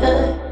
good.